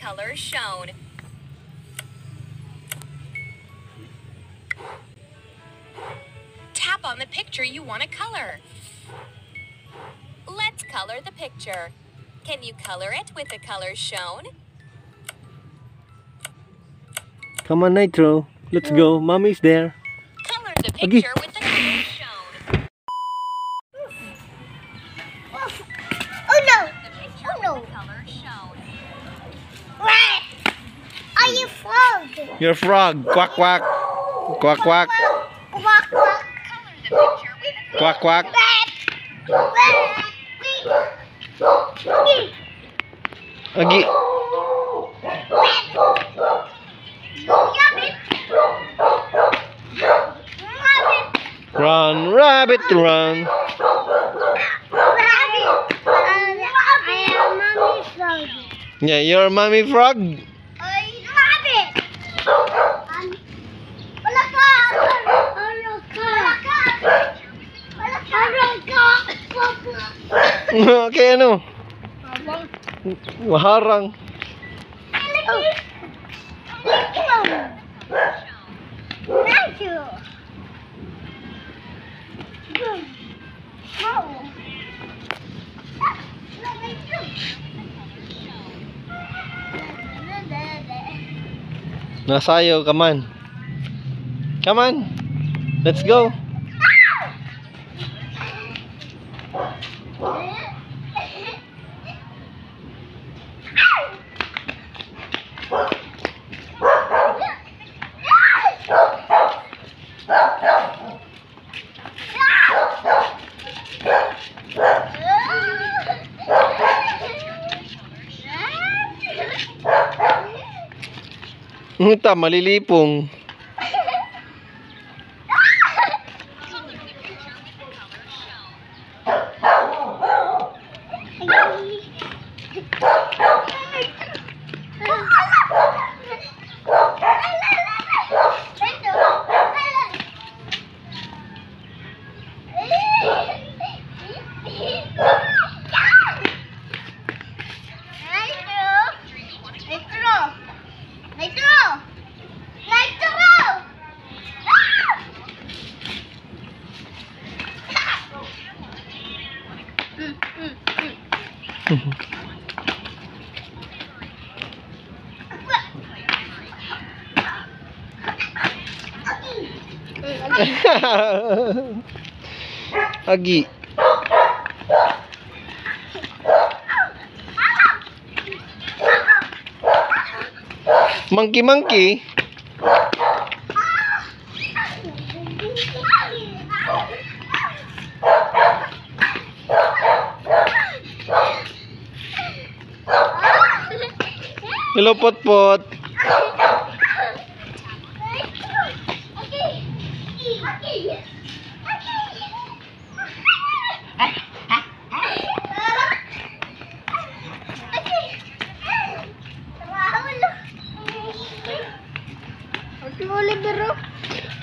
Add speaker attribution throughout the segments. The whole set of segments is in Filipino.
Speaker 1: colors shown. Tap on the picture you want to color. Let's color the picture. Can you color it with the colors shown?
Speaker 2: Come on, Nitro. Let's go. Mommy's there.
Speaker 1: Color the picture with
Speaker 2: You're a frog. Quack, quack. Quack, quack.
Speaker 3: Quack, quack.
Speaker 1: Color the picture with the
Speaker 2: Quack, quack. Agi. Run, rabbit, run. Uh, yeah, you're a mommy frog. okay, ano? Maharang.
Speaker 3: You.
Speaker 2: Nasayo, come on. Come on. Let's go. Ito, malilipong. Agi. Monkey monkey. Hello potpot.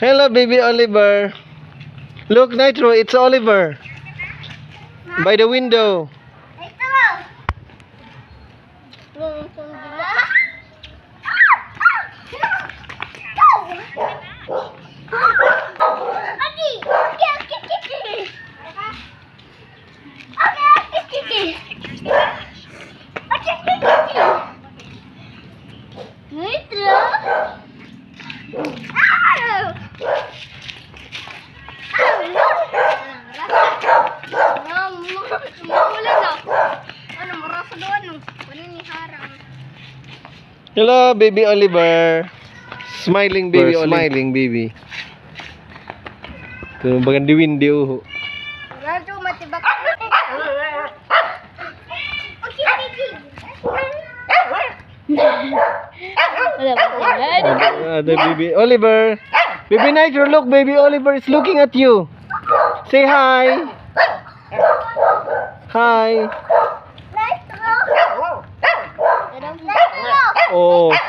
Speaker 2: Hello baby Oliver. Look Nitro, it's Oliver. By the window. Baby Oliver. Smiling baby Oliver. Smiling baby. Ito bagan di window.
Speaker 3: Radyo matibak. Okay, okay.
Speaker 2: Ah, the baby Oliver. Baby Nitro, look, baby Oliver is looking at you. Say hi. Hi. Oh.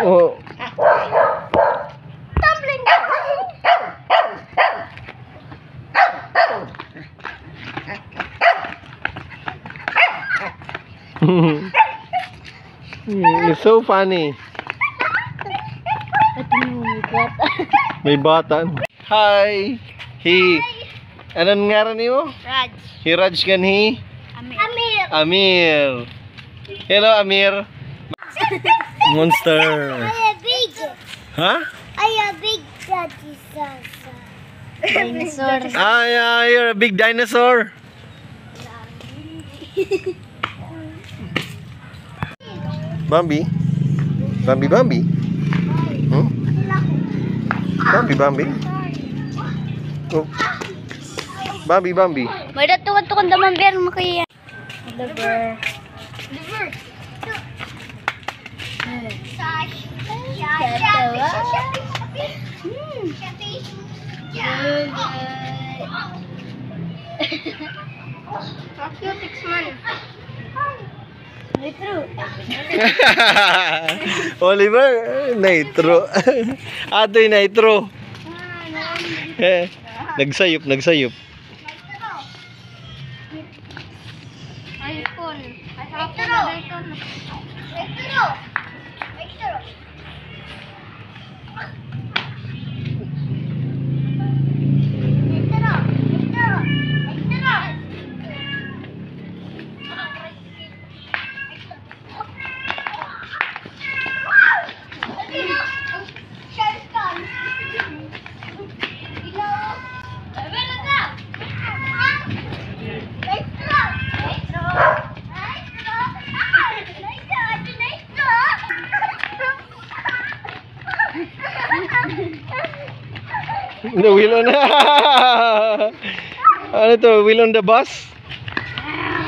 Speaker 2: Oh. Tumbling. so funny. May bata. Hi. He. Anong ngaran mo?
Speaker 3: Raj.
Speaker 2: He Raj kan he?
Speaker 3: Amir. Amir.
Speaker 2: Amir. Hello Amir. Monster.
Speaker 3: Ay, big.
Speaker 2: Huh?
Speaker 3: Ay, big daddy sasa. Dinosaur.
Speaker 2: Ah, yeah, you're a big dinosaur. Bambi? Bambi, Bambi? Hmm? Bambi, Bambi? Oh. Bambi, Bambi.
Speaker 3: May datukot-tukot naman bear mo kaya. Liver. Liver. Cutics man. True.
Speaker 2: Oliver, nitro. Ato'y nitro. Eh, nagsayop, nagsayop.
Speaker 3: iPhone. iPhone na
Speaker 2: Wheel on Ano to? Wheel on the bus?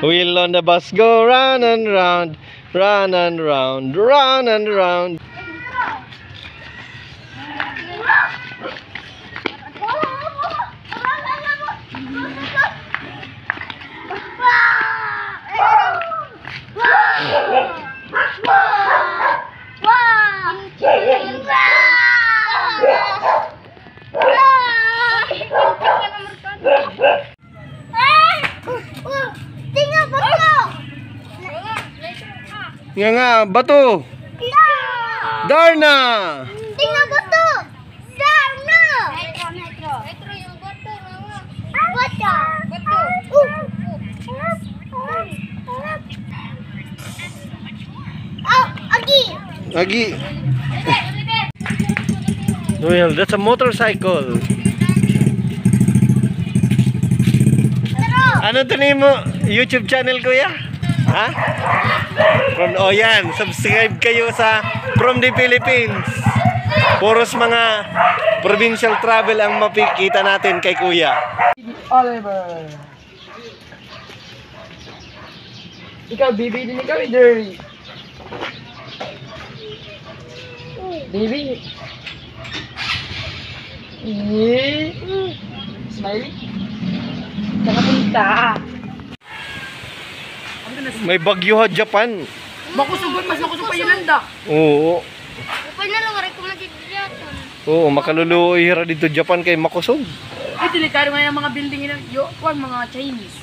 Speaker 2: Wheel on the bus go round and round, round and round, round and round. Bato! Darna!
Speaker 3: Tingnan ba to? Darna! Metro, metro. Metro yung bato, mama. Bato. Bato. Oh, agi.
Speaker 2: Agi. Well, that's a motorcycle. Ano to mo? YouTube channel kuya? Ha? From, oh yan, subscribe kayo sa From the Philippines. Puros mga provincial travel ang mapikita natin kay kuya.
Speaker 4: Oliver. Ikaw, baby din ikaw, Derry. Baby. Yeah. Smiley. Nakapunta.
Speaker 2: May bagyo ha Japan.
Speaker 4: Makusugod, mas makusug pa Yolanda.
Speaker 2: Oo.
Speaker 3: Upay na lang, aray ko magigilatan.
Speaker 2: Oo, makaluluoy hira dito Japan kay makusog.
Speaker 4: Ay, delikado nga yung mga building nila. Yo, kwan, mga Chinese.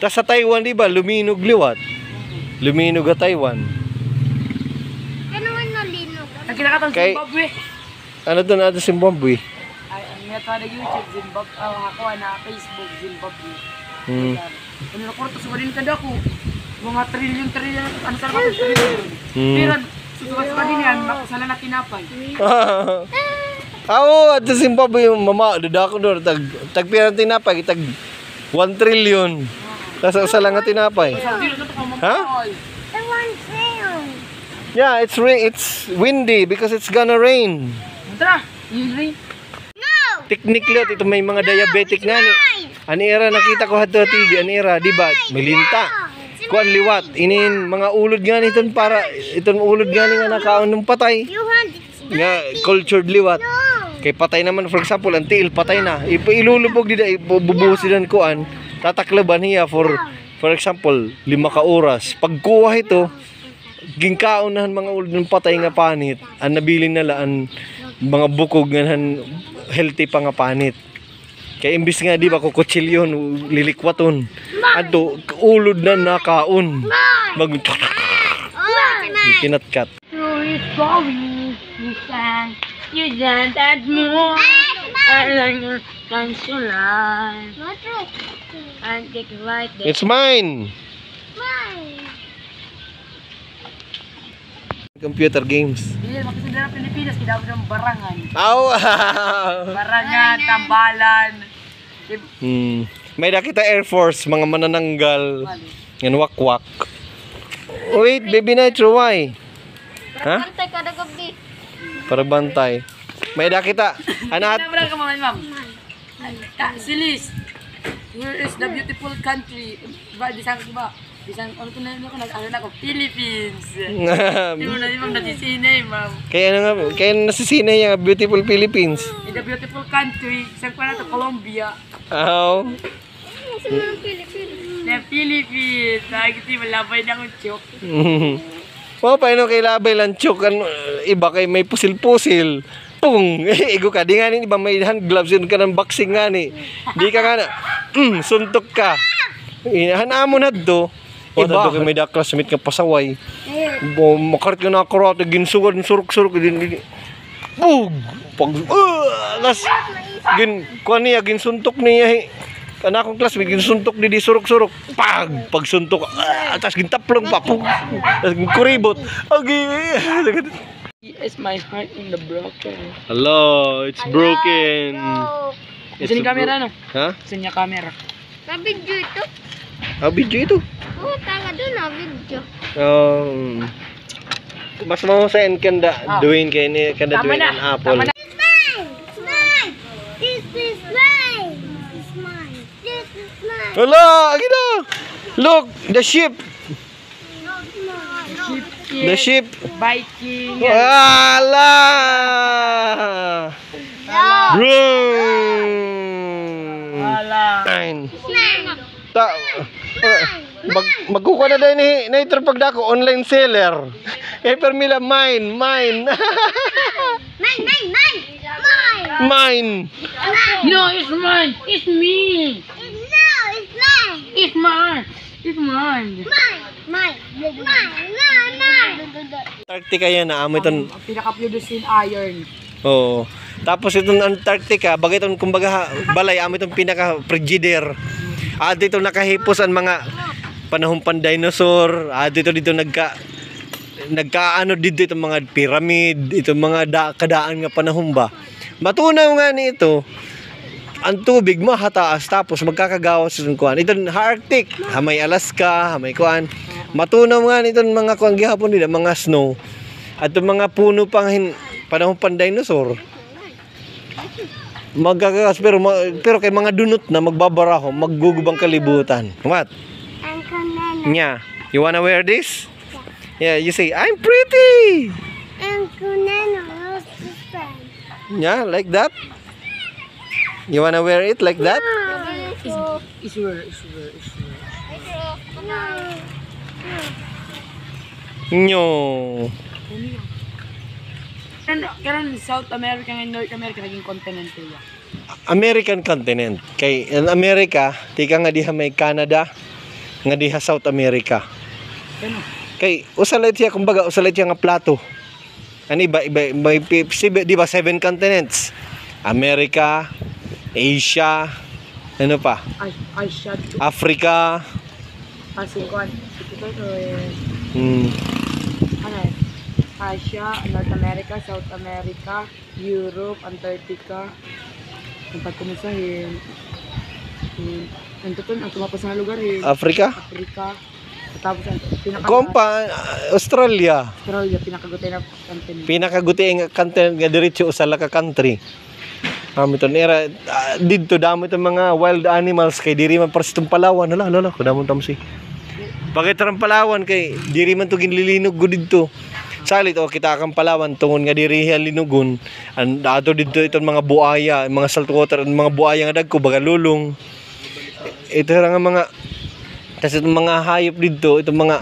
Speaker 2: Tas sa Taiwan, di ba, luminog liwat. Luminog ga Taiwan.
Speaker 3: Kaya naman nalinog.
Speaker 4: Nagkinakatang
Speaker 2: Kay-
Speaker 4: Zimbabwe.
Speaker 2: Ano to natin Zimbabwe?
Speaker 4: Ay, ang nga na YouTube, Zimbabwe. Ah, ako na Facebook, Zimbabwe.
Speaker 2: Hmm.
Speaker 4: Ano na korto, sumalin ka ko. Mga trillion, trillion, ano sa mga trillion.
Speaker 2: Hmm.
Speaker 4: Pero, susukas pa din yan, sala na tinapay.
Speaker 2: Oo, at sa Zimbabwe, yung mama, dadako doon, tag, tag pirang tinapay, tag 1 trillion. Tapos sa lang tinapay. Ha? Yeah, it's ra- it's windy because it's gonna rain.
Speaker 4: Tara, rin.
Speaker 3: No!
Speaker 2: Technically, ito may mga diabetic nga ni. Ani era nakita ko hato TV, ani era, di ba? Milinta. Kuan liwat, inin mga ulod nga niton para iton ulod nga nga nakaon ng patay. Nga cultured liwat. Kay patay naman for example, ang tiil patay na. Ilulubog dida ibubuhos didan kuan. Tataklaban niya for for example, lima ka oras. Pagkuha ito, gingkaonahan mga ulod ng patay nga panit. Ang nabilin nila ang mga bukog nga healthy pa nga panit. Kaya imbis nga di ba kukutsilyon, lilikwaton. Ato, ulod na nakaon. Mag... Kinatkat.
Speaker 4: His body, you sang, you sang that more. I like your consular. And take right there.
Speaker 2: It's mine! Computer games.
Speaker 4: Hindi, makisindara Pilipinas, kinawag ng barangan.
Speaker 2: Aw!
Speaker 4: Barangan, tambalan.
Speaker 2: Hmm. May nakita Air Force, mga manananggal. Yan wakwak. Wait, baby Nitro, why? Ha?
Speaker 3: Antay kada gabi.
Speaker 2: Para bantay. May nakita. Anat.
Speaker 4: Wala ka mga ma'am. Ka, Silis, here is the beautiful country. Ba, bisan ko ba? Bisan, ano ko na yun ako, nag- ano na ako, Philippines. Hindi mo na yun, ma'am, nasisinay, ma'am.
Speaker 2: kaya ano nga, kaya nasisina yung beautiful Philippines.
Speaker 4: In the beautiful country, isang pa na to, Colombia.
Speaker 2: Aw.
Speaker 3: Sa mga Pilipinas.
Speaker 4: Na Philippines. Nakikita yung malabay na akong chok.
Speaker 2: Mga paano kay labay lang chok, ano, iba kay may pusil-pusil. Pung! Igo ka. Di nga ni, iba may hand gloves yun ka ng boxing nga ni. Di ka nga na, mm, suntok ka. Hanaan mo na do. O, iba. kay may daklas, samit ka pasaway. Bo, makarit ka na karate, ginsugan, suruk-suruk, din, din. Bug! Pag, uh, las, gin, kuha niya, ginsuntok niya, eh. Kana akong class, may ginsuntok di di surok-surok. Pag! Pagsuntok, ah, tas gintaplong pa. Pug! Tas kuribot. Agi!
Speaker 4: Yes, my heart in the broken.
Speaker 2: Hello, it's broken. It's
Speaker 4: Saan yung camera,
Speaker 2: bro-
Speaker 4: no?
Speaker 2: Ha?
Speaker 4: Saan yung camera?
Speaker 3: Kabidyo ito.
Speaker 2: Ah, video ito.
Speaker 3: Oo, tanga doon na video.
Speaker 2: Um, mas mahusayin kanda
Speaker 4: Ah.
Speaker 2: doing kay ni kanda
Speaker 4: Tama
Speaker 2: doing
Speaker 4: na.
Speaker 2: an apple.
Speaker 4: Tama na.
Speaker 3: Mine! Mine! This is mine! This is mine! This is mine!
Speaker 2: Hala, agina. Look, the ship.
Speaker 3: Not mine!
Speaker 4: Ship,
Speaker 2: The ship.
Speaker 4: Viking.
Speaker 2: Wala! Bro!
Speaker 4: Wala.
Speaker 2: Nine.
Speaker 3: Mine!
Speaker 2: Ta mag magkukuha na dahil ni Naiter Pagdako online seller. Eh permila mine, mine.
Speaker 3: Mine! Mine! Mine! Mine!
Speaker 2: mine.
Speaker 4: No, it's mine. It's me.
Speaker 3: It's no! It's mine!
Speaker 4: It's mine. It's mine.
Speaker 3: Mine! Mine! Mine! Mine! Mine!
Speaker 2: Antarctica yan na amo iton.
Speaker 4: Ang pinaka-pudicine iron.
Speaker 2: Oo. Tapos itong Antarctica, bagay itong kumbaga balay amo itong pinaka frigidaire. Ah dito nakahipos ang mga panahon pan dinosaur. Ah dito dito nagka nagkaano dito itong mga pyramid, itong mga da, kadaan nga panahon ba. Matunaw nga ni ito, ang tubig mahataas tapos magkakagawas sa kuan. Ito Arctic, hamay Alaska, hamay kuan. Matunaw nga nito mga kuan gihapon nila, mga snow. At mga puno pang hin, panahon pan dinosaur. Magkakagas pero pero kay mga dunot na magbabaraho, maggugubang kalibutan. What? Nya, you wanna wear this? Yeah, you say, I'm pretty.
Speaker 3: This friend?
Speaker 2: Yeah, like that. You wanna wear it like that?
Speaker 4: It's where, it's where, it's where.
Speaker 2: Nyo.
Speaker 4: Karon, South America and North America naging continent.
Speaker 2: American continent. Kay in America, tika nga diha may Canada, nga diha South America.
Speaker 4: Ano?
Speaker 2: Kay usalit siya kumbaga usalit siya nga plato. Ano iba iba may di ba seven continents? America, Asia, ano pa?
Speaker 4: Shot.
Speaker 2: Africa,
Speaker 4: ito eh.
Speaker 2: hmm,
Speaker 4: Ano eh? Asia, North America, South America, Europe, Antarctica. Ang pagkumisahin. Ang tutun, ang tumapos na lugar eh.
Speaker 2: Africa,
Speaker 4: Africa. Tapos ang pinaka
Speaker 2: Kompa, Australia.
Speaker 4: Australia, pinakagutay na continent.
Speaker 2: Pinakaguti nga continent nga diretso usala ka country. Kami to era ah, dito damo itong mga wild animals kay diri man para sa itong Palawan hala hala kadamon tam si. Bakit tarang Palawan kay diri man to ginlilinog gud dito. Salit o kita kang Palawan tungon nga diri linugon. An ato dito itong mga buaya, mga saltwater, ang mga buaya nga dagko baga lulong. Ito nga mga tas itong mga hayop dito, itong mga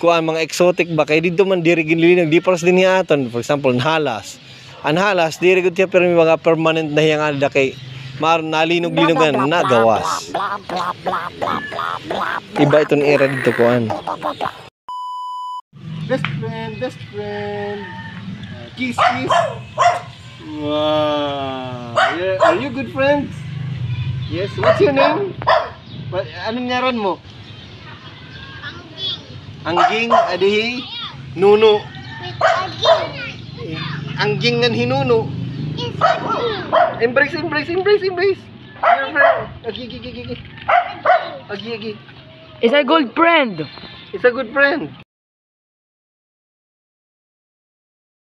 Speaker 2: kuan mga exotic ba kay dito man diri ginlinog di paras din aton for example halas ang halas diri gud siya pero may mga permanent na hiyang ada kay mar nalinog-linogan na gawas. Iba itong era dito kuan. Best friend, best friend. Kiss, kiss. Wow. Yeah, are you good friends? Yes. What's your name? Anong ngaran mo? Angging, adihi, nuno. Angging ngan hinuno. Embrace, embrace, embrace, embrace. Agi, agi, agi, agi. Agi, agi.
Speaker 4: It's a good friend.
Speaker 2: It's a good friend.